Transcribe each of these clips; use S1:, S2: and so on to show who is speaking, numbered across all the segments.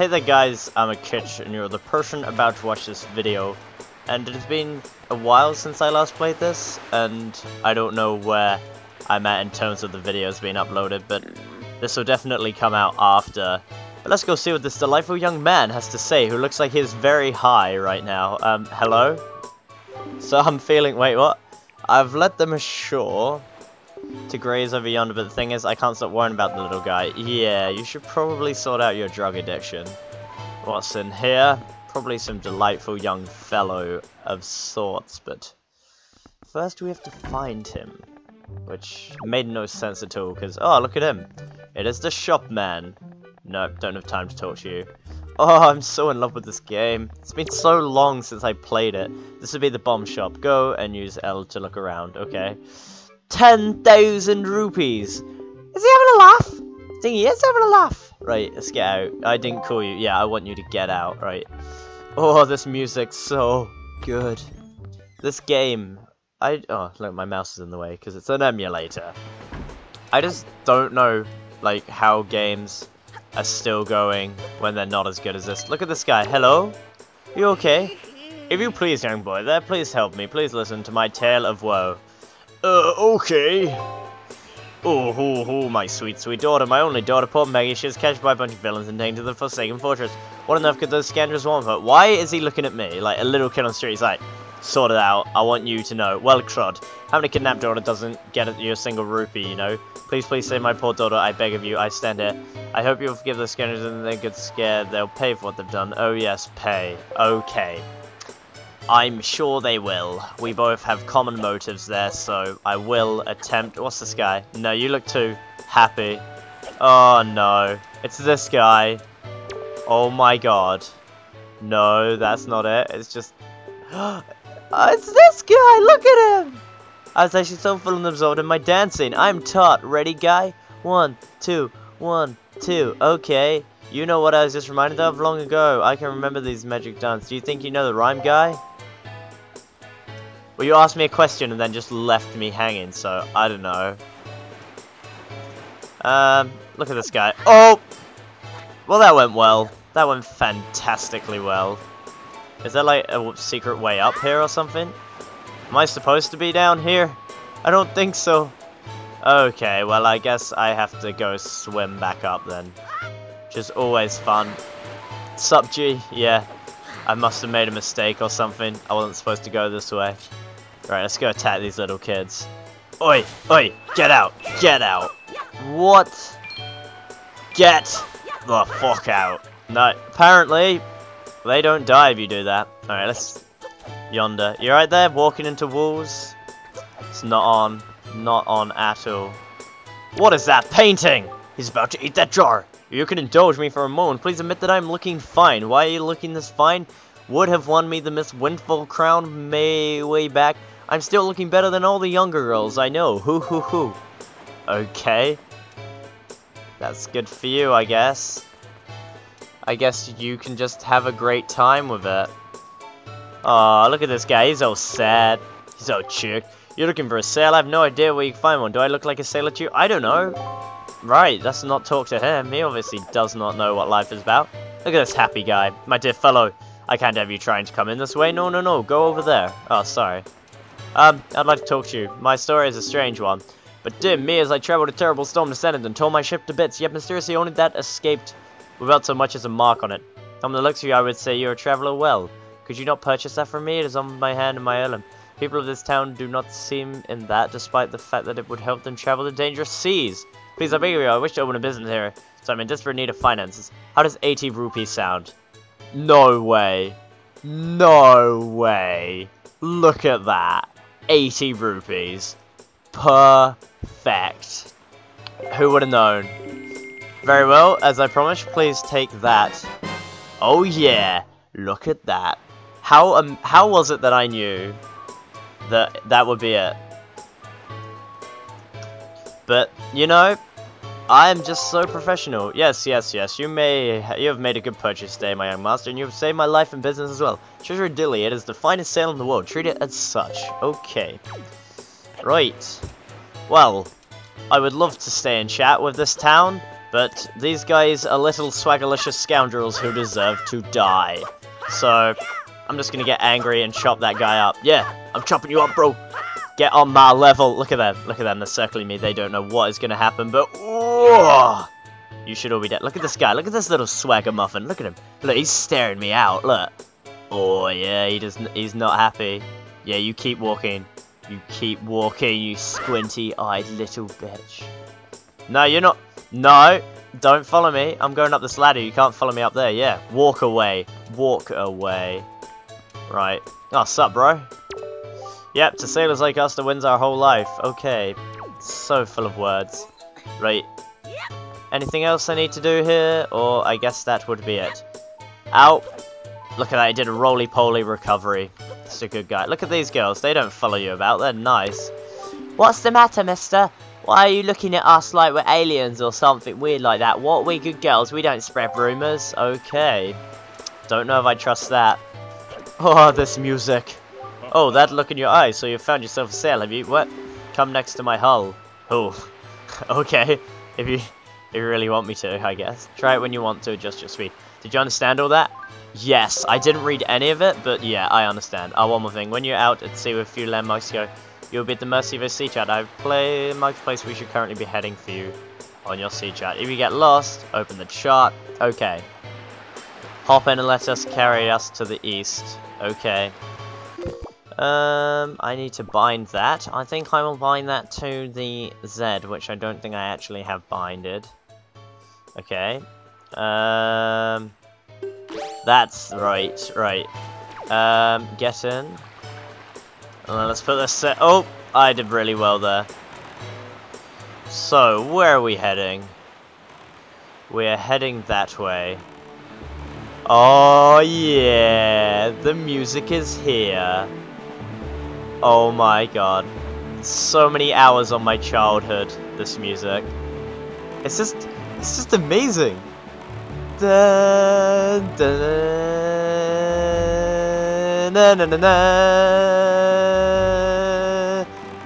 S1: Hey there guys, I'm Akitch and you're the person about to watch this video. And it has been a while since I last played this, and I don't know where I'm at in terms of the videos being uploaded, but this will definitely come out after. But let's go see what this delightful young man has to say, who looks like he's very high right now. Um, hello? So I'm feeling, wait, what? I've led them ashore to graze over yonder, but the thing is, I can't stop worrying about the little guy. Yeah, you should probably sort out your drug addiction. What's in here? Probably some delightful young fellow of sorts, but first we have to find him. Which made no sense at all, because, oh, look at him. It is the shopman. Nope, don't have time to talk to you. Oh, I'm so in love with this game. It's been so long since I played it. This would be the bomb shop. Go and use L to look around, okay? 10,000 rupees. Is he having a laugh? I think he is having a laugh. Right, let's get out. I didn't call you. Yeah, I want you to get out, right? Oh, this music's so good. This game, I, oh, look, my mouse is in the way because it's an emulator. I just don't know, like, how games are still going when they're not as good as this. Look at this guy. Hello? You okay? If you please, young boy there, please help me. Please listen to my tale of woe. Uh, okay. Oh, oh, oh, my sweet, sweet daughter, my only daughter, poor Maggie, she was captured by a bunch of villains and taken to the Forsaken Fortress. What on earth could those scoundrels want her? Why is he looking at me? Like, a little kid on the street, he's like, sort it out, I want you to know. Well, crud, having a kidnapped daughter doesn't get you a single rupee, you know? Please, please save my poor daughter, I beg of you, I stand here. I hope you'll forgive the scoundrels and they get scared, they'll pay for what they've done. Oh yes, pay. Okay. I'm sure they will. We both have common motives there, so I will attempt... What's this guy? No, you look too happy. Oh, no. It's this guy. Oh, my God. No, that's not it. It's just... oh, it's this guy! Look at him! I was actually so full and absorbed in my dancing. I'm taught. Ready, guy? One, two, one, two. Okay. You know what I was just reminded of long ago. I can remember these magic dance. Do you think you know the rhyme, guy? Well, you asked me a question and then just left me hanging, so I don't know. Um, look at this guy. Oh! Well, that went well. That went fantastically well. Is there like a secret way up here or something? Am I supposed to be down here? I don't think so. Okay, well I guess I have to go swim back up then. Which is always fun. Sup G? Yeah. I must have made a mistake or something. I wasn't supposed to go this way. Alright, let's go attack these little kids. Oi! Oi! Get out! Get out! What? Get the fuck out. No, apparently, they don't die if you do that. Alright, let's... Yonder. You right there, walking into walls? It's not on. Not on at all. What is that painting? He's about to eat that jar. You can indulge me for a moment. Please admit that I'm looking fine. Why are you looking this fine? Would have won me the Miss Windfall crown may way back I'm still looking better than all the younger girls, I know. Hoo hoo hoo. Okay. That's good for you, I guess. I guess you can just have a great time with it. Aw, look at this guy. He's all sad. He's all chick. You're looking for a sail? I have no idea where you can find one. Do I look like a sailor to you? I don't know. Right, let's not talk to him. He obviously does not know what life is about. Look at this happy guy. My dear fellow, I can't have you trying to come in this way. No, no, no. Go over there. Oh, sorry. Um, I'd like to talk to you. My story is a strange one. But dear me, as I traveled a terrible storm descended and tore my ship to bits, yet mysteriously only that escaped without so much as a mark on it. From the looks of you, I would say you're a traveler well. Could you not purchase that from me? It is on my hand and my heirloom. People of this town do not seem in that, despite the fact that it would help them travel the dangerous seas. Please, I I wish to open a business here, so I'm in desperate need of finances. How does 80 rupees sound? No way. No way. Look at that. 80 rupees. Perfect. Who would have known? Very well, as I promised, please take that. Oh yeah, look at that. How um, how was it that I knew that that would be it? But, you know, I am just so professional. Yes, yes, yes. You may you have made a good purchase today, my young master, and you have saved my life and business as well. Treasure Dilly, it is the finest sail in the world. Treat it as such. Okay. Right. Well, I would love to stay and chat with this town, But these guys are little swaggerlicious scoundrels who deserve to die. So, I'm just gonna get angry and chop that guy up. Yeah, I'm chopping you up, bro. Get on my level. Look at them. Look at them. They're circling me. They don't know what is gonna happen, but... Whoa! You should all be dead. Look at this guy. Look at this little swagger muffin. Look at him. Look, he's staring me out. Look. Oh, yeah, he doesn't. he's not happy. Yeah, you keep walking. You keep walking, you squinty-eyed little bitch. No, you're not. No, don't follow me. I'm going up this ladder. You can't follow me up there. Yeah, walk away. Walk away. Right. Oh, sup, bro? Yep, to sailors like us, the wind's our whole life. Okay. So full of words. Right. Anything else I need to do here? Or I guess that would be it. Ow. Look at that, I did a roly-poly recovery. That's a good guy. Look at these girls, they don't follow you about, they're nice. What's the matter, mister? Why are you looking at us like we're aliens or something weird like that? What, we good girls, we don't spread rumours? Okay. Don't know if I trust that. Oh, this music. Oh, that look in your eyes, so you found yourself a sail, have you? What? Come next to my hull. Oh. okay. If you, you really want me to, I guess. Try it when you want to adjust your speed. Did you understand all that? Yes, I didn't read any of it, but yeah, I understand. Oh, one more thing. When you're out at sea with a few landmarks go, you'll be at the mercy of a sea chart. I've play marked place we should currently be heading for you on your sea chart. If you get lost, open the chart. Okay. Hop in and let us carry us to the east. Okay. Um, I need to bind that. I think I will bind that to the Z, which I don't think I actually have binded. Okay. Um... That's right, right. Um, get in. And then let's put this set. Oh, I did really well there. So, where are we heading? We're heading that way. Oh, yeah. The music is here. Oh my god. So many hours on my childhood, this music. It's just, it's just amazing. Na, na, na, na,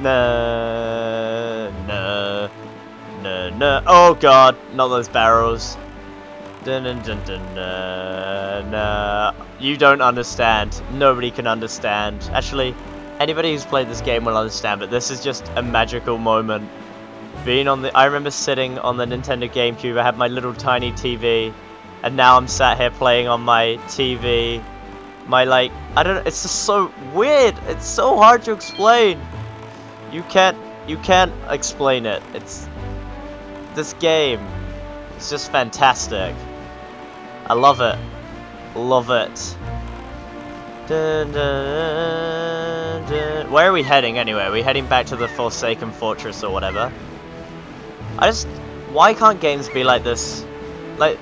S1: na, na, na, na. Oh god, not those barrels. Dun, dun, dun, na. You don't understand. Nobody can understand. Actually, anybody who's played this game will understand, but this is just a magical moment. Being on the, I remember sitting on the Nintendo GameCube. I had my little tiny TV and now I'm sat here playing on my TV. My like, I don't. know, It's just so weird. It's so hard to explain. You can't, you can't explain it. It's this game. It's just fantastic. I love it. Love it. Dun, dun, dun. Where are we heading anyway? Are we heading back to the Forsaken Fortress or whatever? I just... Why can't games be like this? Like,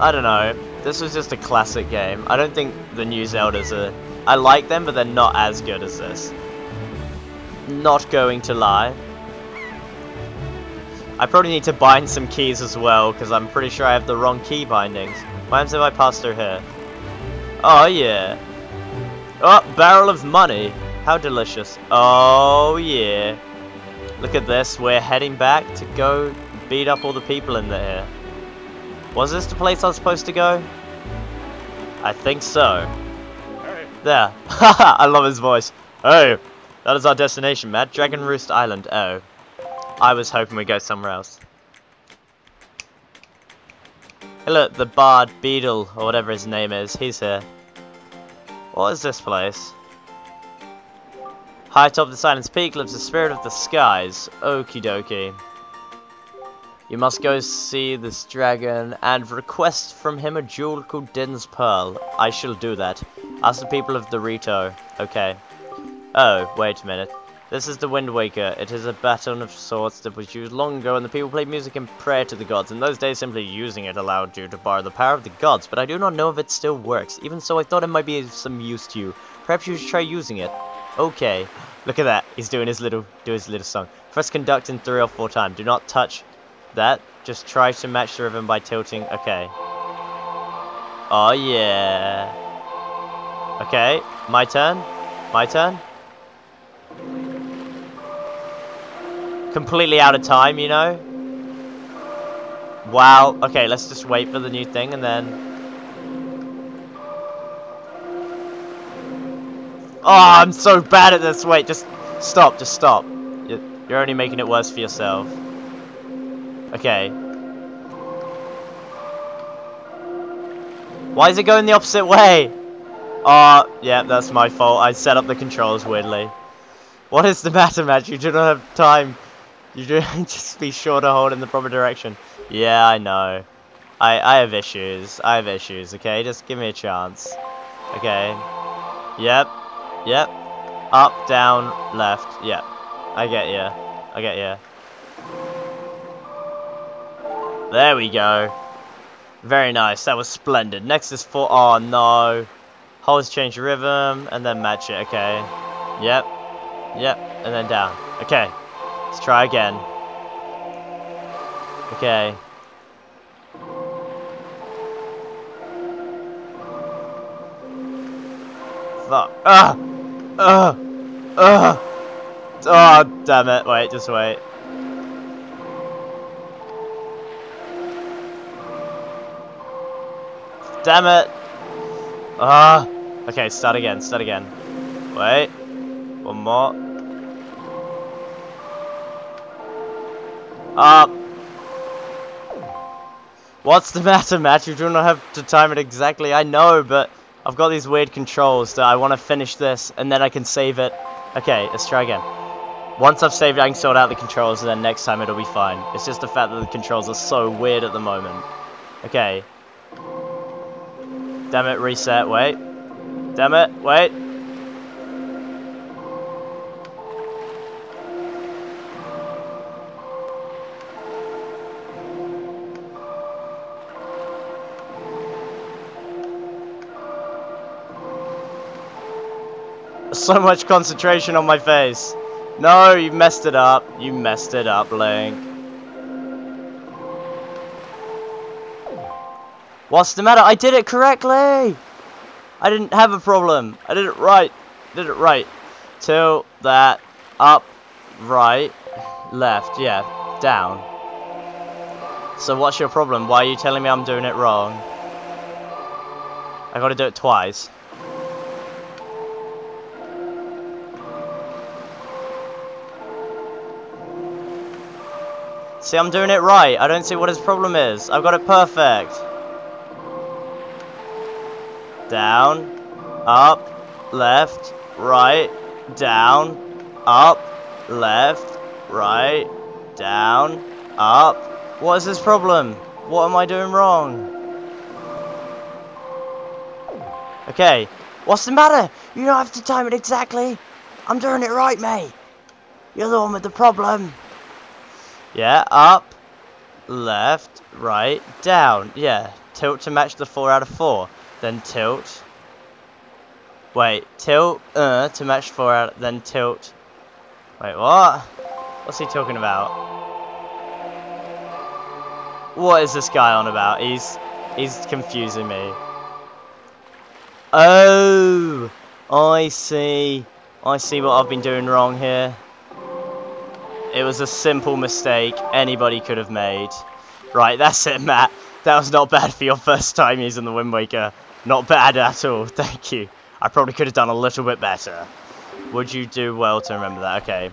S1: I don't know. This was just a classic game. I don't think the new Zeldas are... I like them, but they're not as good as this. Not going to lie. I probably need to bind some keys as well, because I'm pretty sure I have the wrong key bindings. Happens if I pass through here? Oh, yeah. Oh, barrel of money. How delicious. Oh, yeah. Look at this. We're heading back to go beat up all the people in there. Was this the place I was supposed to go? I think so. Hey. There. I love his voice. Oh, that is our destination, Matt. Dragon Roost Island. Oh. I was hoping we'd go somewhere else. Hey look, the Bard Beedle, or whatever his name is, he's here. What is this place? High atop the Silence Peak lives the Spirit of the Skies. Okie dokie. You must go see this dragon and request from him a jewel called Din's Pearl. I shall do that. Ask the people of the Rito. Okay. Oh, wait a minute. This is the Wind Waker. It is a baton of sorts that was used long ago and the people played music and prayer to the gods. In those days, simply using it allowed you to borrow the power of the gods, but I do not know if it still works. Even so, I thought it might be of some use to you. Perhaps you should try using it. Okay. Look at that. He's doing his little do his little song. First conduct in three or four times. Do not touch that. Just try to match the rhythm by tilting. Okay. Oh, yeah. Okay, my turn. My turn. Completely out of time, you know? Wow. Okay, let's just wait for the new thing and then... Oh, I'm so bad at this. Wait, just stop. Just stop. You're only making it worse for yourself. Okay. Why is it going the opposite way? Oh, yeah, that's my fault. I set up the controls weirdly. What is the matter, Matt? You do not have time. You do just be sure to hold in the proper direction. Yeah, I know. I, I have issues. I have issues, okay? Just give me a chance. Okay. Yep. Yep. Up, down, left. Yep. I get you. I get you. There we go. Very nice. That was splendid. Next is for... Oh, no. Holds change rhythm, and then match it. Okay. Yep. Yep. And then down. Okay. Let's try again. Okay. Fuck. Ah! Ah! Ah! Oh, damn it. Wait, just wait. Damn it! Ah! Okay, start again, start again. Wait. One more. Up! What's the matter, Matt? You do not have to time it exactly. I know, but I've got these weird controls that I want to finish this, and then I can save it. Okay, let's try again. Once I've saved it, I can sort out the controls, and then next time it'll be fine. It's just the fact that the controls are so weird at the moment. Okay. Damn it, reset, wait. Damn it, wait. So much concentration on my face. No, you messed it up. You messed it up, Link. What's the matter? I did it correctly! I didn't have a problem. I did it right. Did it right. Till that. Up. Right. Left. Yeah. Down. So what's your problem? Why are you telling me I'm doing it wrong? I gotta do it twice. See, I'm doing it right. I don't see what his problem is. I've got it perfect. Down, up, left, right, down, up, left, right, down, up. What is his problem? What am I doing wrong? Okay, what's the matter? You don't have to time it exactly. I'm doing it right, mate. You're the one with the problem. Yeah, up, left, right, down. Yeah, tilt to match the 4 out of 4. Then tilt. Wait, tilt, uh, to match 4 out, then tilt. Wait, what? What's he talking about? What is this guy on about? He's, he's confusing me. Oh, I see. I see what I've been doing wrong here. It was a simple mistake anybody could have made. Right, that's it, Matt. That was not bad for your first time using the Wind Waker. Not bad at all, thank you. I probably could have done a little bit better. Would you do well to remember that? Okay.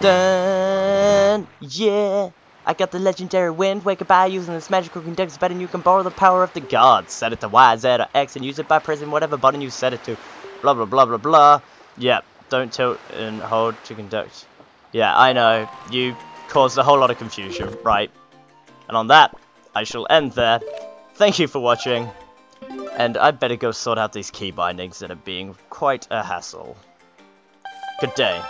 S1: Dun, yeah. I got the legendary Wind Waker by using this magical conductor button. You can borrow the power of the gods. Set it to Y, Z, or X and use it by pressing whatever button you set it to. Blah, blah, blah, blah, blah. Yep, don't tilt and hold to conduct. Yeah, I know. You caused a whole lot of confusion, right? And on that, I shall end there. Thank you for watching. And I'd better go sort out these key bindings that are being quite a hassle. Good day.